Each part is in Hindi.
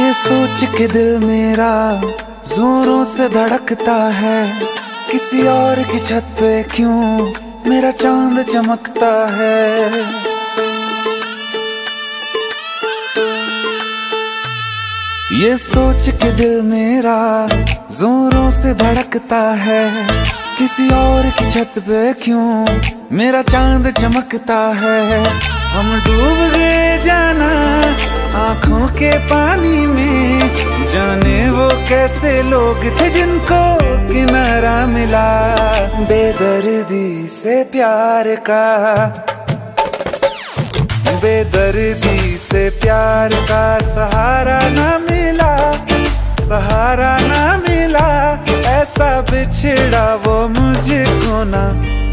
सोच के दिल मेरा जोरों से धड़कता है। किसी और की छत पे क्यों मेरा चाँद चमकता है? ये सोच के दिल मेरा जोरों से धड़कता है। किसी और की छत पे क्यों मेरा चाँद चमकता है? हम डूब गए जाना, आँखों के पानी में। जाने वो कैसे लोग थे जिनको किनारा मिला। बेदर्दी से प्यार का। बेदर्दी से प्यार का सहारा ना मिला, सहारा ना मिला। ऐसा बिछड़ा वो मुझको ना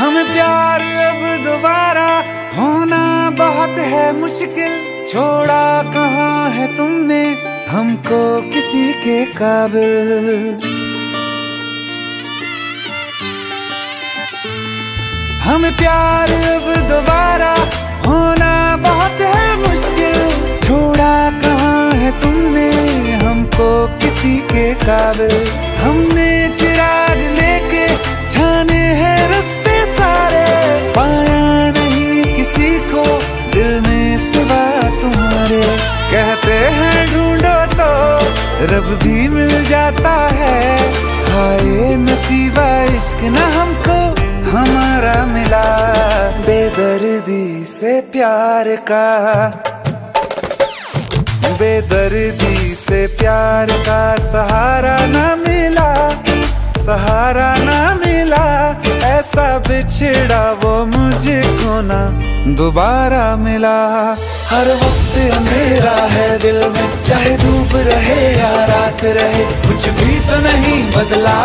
हम प्यार अब दोबारा होना बहुत है मुश्किल। छोड़ा कहाँ है तुमने हमको किसी के काबिल? हम प्यार अब दोबारा होना बहुत है मुश्किल। छोड़ा कहाँ है तुमने हमको किसी के काबिल? हमने पाया नहीं किसी को, दिल में सिवा तुम्हारे। कहते हैं ढूंढो तो रब भी मिल जाता है। हाय नसीबा इश्क न हमको, हमारा मिला। बेदर्दी से प्यार का। बेदर्दी से प्यार का सहारा न मिला। सहारा ना बिछड़ा वो मुझे ना। दोबारा मिला। हर वक्त मेरा है दिल में, चाहे धूप रहे या रात रहे, कुछ भी तो नहीं बदला